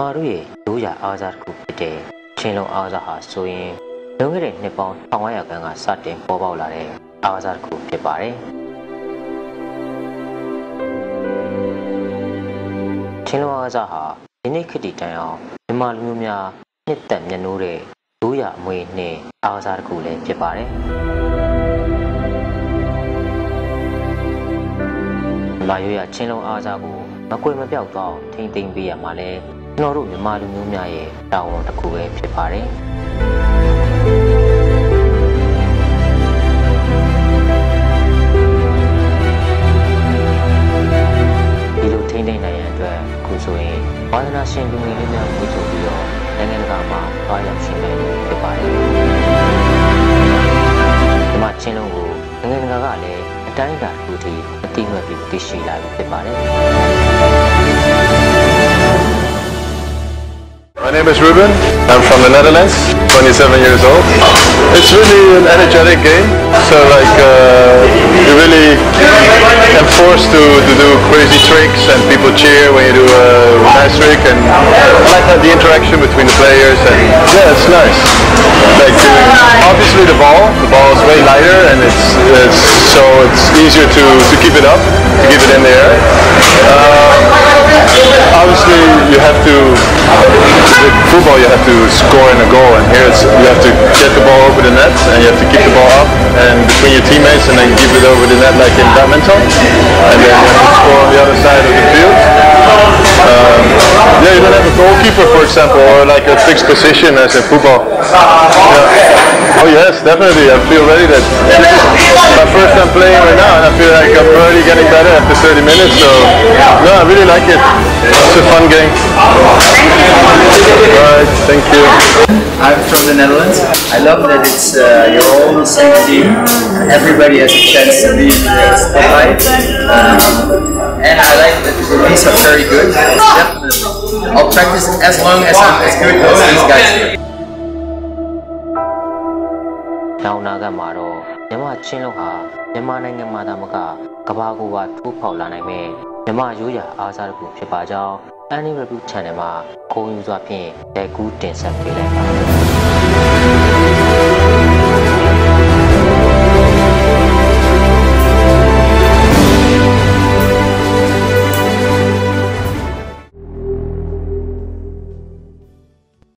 မာတို့ရဲ့ရိုးရာအားစားတစ်ခုဖြစ်တဲ့ချင်းလုံးအားစားဟာဆိုရင်လွန်ခဲ့တဲ့နှစ်ပေါင်း1500ခန့်ကစတင်ပေါ်ပေါက်လာတဲ့အားစားတစ်ခုဖြစ်ပါတယ်ချင်းလုံးအားစားဟာဒီနေ့ခေတ်ဒီတိုင်အောင်မြန်မာလူမျိုးများနှစ်သက်မျက်နှိုးတဲ့ရိုးရာအမွေနှင့်အားစားတစ်ခုလည်းဖြစ်ပါတယ်မြန်မာရိုးရာချင်းလုံးအားစားကိုမကွေမပြောက်တော့ထိမ့်သိမ့်ပေးရမှာလဲ ကျွန်တော်တို့မြန်မာလူမျိုးများရဲ့တာဝန်တစ်ခုပဲဖြစ်ပါတယ်ဒီလိုထိမ့်သိမ့်နိုင်ရန်အတွက်အခုဆိုရင်ဝါသနာရှင်လူငယ်လေးများကိုချုပ်ပြီးတော့နိုင်ငံတကာမှာတွားရောက်ရှင်နိုင်လို့ဖြစ်ပါတယ်ဒီမှာချင်းလုံးကိုနိုင်ငံတကာကလည်းအတိုင်းအတာတစ်ခုထိအတိအမှတ်ပြုသိရှိလာလို့ဖြစ်ပါတယ် My name is Ruben. I'm from the Netherlands, 27 years old. It's really an energetic game. So like uh, you really am forced to, to do crazy tricks and people cheer when you do a nice trick and I like the interaction between the players and yeah, it's nice. Like uh, obviously the ball, the ball is way lighter and it's, it's so it's easier to, to keep it up, to keep it in the air. Obviously you have to football you have to score in a goal and here it's you have to get the ball over the net and you have to keep the ball up and between your teammates and then give it over the net like in badminton and then you have to score on the other side of the field. Um, yeah, you don't have a goalkeeper for example or like a fixed position as in football. Yeah. Oh yes, definitely. I feel ready that my first time playing right now and I feel like I'm already getting better after 30 minutes so no, I really like it. It's a fun game. Alright, thank you. I'm from the Netherlands. I love that it's uh, you're all the same team. Everybody has a chance to be in the spotlight. Um, and I like that the release are very good. Definitely. I'll practice as long as I'm as good as these guys here. နောင်နာကမှာတော့မြန်မာချင်းလုံးဟာ မြန်မာနိုင်ငံမှာသာမကကမ္ဘာကိုပါထိုးဖောက်လာနိုင်မဲ့မြန်မာရိုးရာအားစားတစ်ခုဖြစ်ပါကြောင်း Annie Review Channel မှာဂုဏ်ယူစွာဖြင့်လက်ကူးတင်ဆက်ပေးလိုက်ပါတယ်